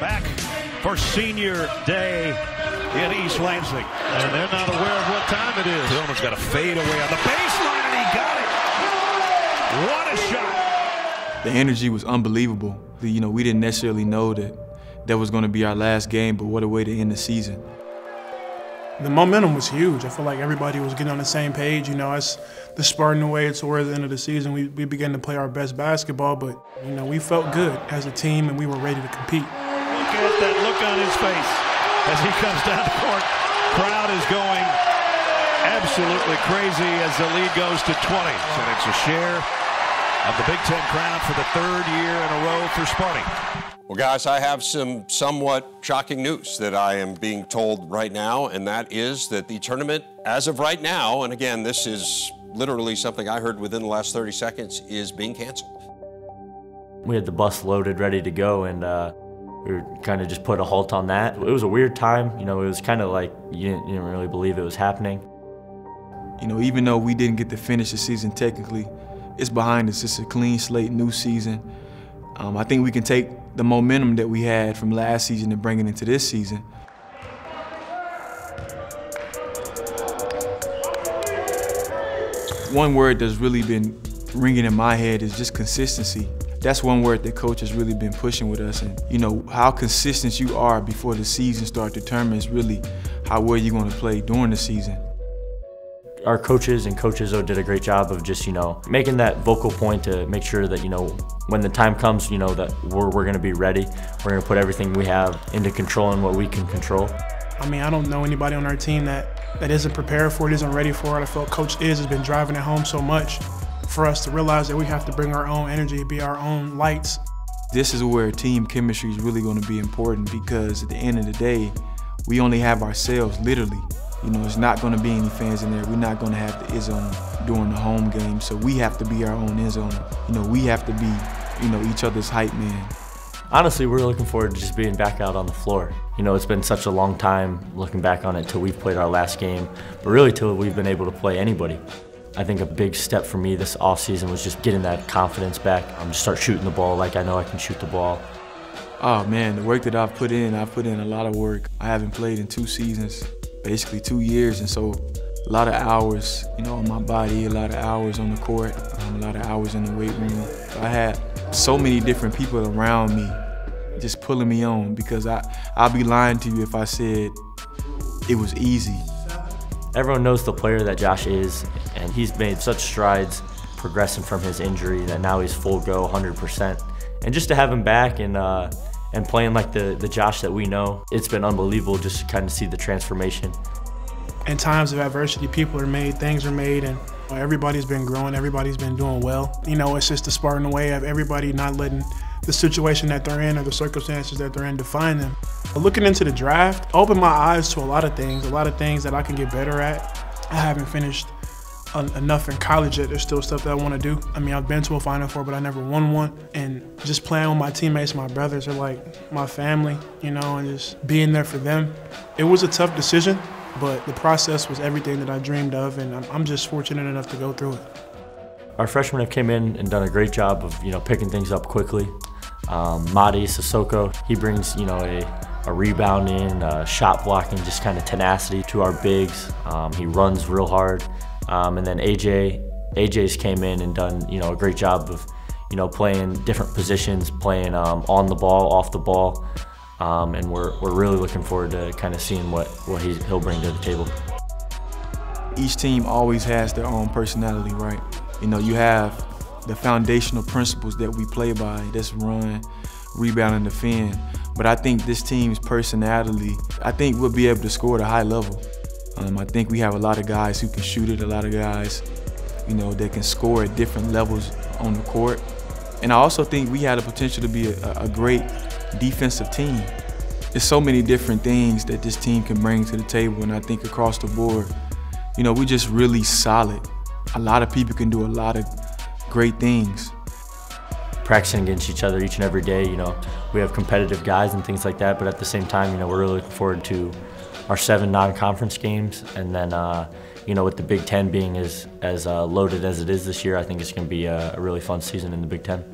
back for senior day in East Lansing. And they're not aware of what time it is. Tillman's got a fade away on the baseline, and he got it. What a shot. The energy was unbelievable. You know, we didn't necessarily know that that was going to be our last game, but what a way to end the season. The momentum was huge. I feel like everybody was getting on the same page. You know, as the Spartan away towards the end of the season, we, we began to play our best basketball, but, you know, we felt good as a team and we were ready to compete. Look at that look on his face as he comes down the court. Crowd is going absolutely crazy as the lead goes to 20. And it's a share of the Big Ten crown for the third year in a row for Sparty. Well, guys, I have some somewhat shocking news that I am being told right now, and that is that the tournament, as of right now, and again, this is literally something I heard within the last 30 seconds, is being canceled. We had the bus loaded, ready to go, and uh, we kind of just put a halt on that. It was a weird time. You know, it was kind of like you didn't, you didn't really believe it was happening. You know, even though we didn't get to finish the season technically, it's behind us. It's a clean slate, new season. Um, I think we can take the momentum that we had from last season and bring it into this season. One word that's really been ringing in my head is just consistency. That's one word that coach has really been pushing with us. And you know, how consistent you are before the season starts determines really how well you're going to play during the season. Our coaches and coaches though did a great job of just you know making that vocal point to make sure that you know when the time comes you know that we're, we're going to be ready. We're going to put everything we have into controlling what we can control. I mean i don't know anybody on our team that that isn't prepared for it isn't ready for it. I feel coach is has been driving it home so much for us to realize that we have to bring our own energy be our own lights this is where team chemistry is really going to be important because at the end of the day we only have ourselves literally you know, it's not going to be any fans in there. We're not going to have the zone during the home game, so we have to be our own zone. You know, we have to be, you know, each other's hype man. Honestly, we're looking forward to just being back out on the floor. You know, it's been such a long time looking back on it till we've played our last game, but really till we've been able to play anybody. I think a big step for me this offseason was just getting that confidence back. I'm just start shooting the ball like I know I can shoot the ball. Oh man, the work that I've put in, I've put in a lot of work. I haven't played in two seasons basically two years, and so a lot of hours, you know, on my body, a lot of hours on the court, um, a lot of hours in the weight room. I had so many different people around me just pulling me on because I, I'll be lying to you if I said it was easy. Everyone knows the player that Josh is, and he's made such strides progressing from his injury that now he's full go, 100%. And just to have him back and uh, and playing like the, the Josh that we know, it's been unbelievable just to kind of see the transformation. In times of adversity, people are made, things are made, and everybody's been growing, everybody's been doing well. You know, it's just the Spartan way of everybody not letting the situation that they're in or the circumstances that they're in define them. Looking into the draft opened my eyes to a lot of things, a lot of things that I can get better at. I haven't finished enough in college yet. There's still stuff that I want to do. I mean, I've been to a Final Four, but I never won one. And just playing with my teammates, my brothers are like my family, you know, and just being there for them. It was a tough decision, but the process was everything that I dreamed of, and I'm just fortunate enough to go through it. Our freshmen have came in and done a great job of, you know, picking things up quickly. Um, Mady Sissoko, he brings, you know, a, a rebounding, uh, shot blocking, just kind of tenacity to our bigs. Um, he runs real hard. Um, and then AJ, AJ's came in and done you know a great job of you know playing different positions, playing um, on the ball, off the ball, um, and we're we're really looking forward to kind of seeing what what he'll bring to the table. Each team always has their own personality, right? You know, you have the foundational principles that we play by. That's run, rebound, and defend. But I think this team's personality, I think we'll be able to score at a high level. Um, I think we have a lot of guys who can shoot it, a lot of guys, you know, that can score at different levels on the court. And I also think we had the potential to be a, a great defensive team. There's so many different things that this team can bring to the table, and I think across the board, you know, we're just really solid. A lot of people can do a lot of great things. Practicing against each other each and every day, you know, we have competitive guys and things like that, but at the same time, you know, we're really looking forward to our seven non-conference games, and then uh, you know with the Big Ten being as as uh, loaded as it is this year, I think it's going to be a, a really fun season in the Big Ten.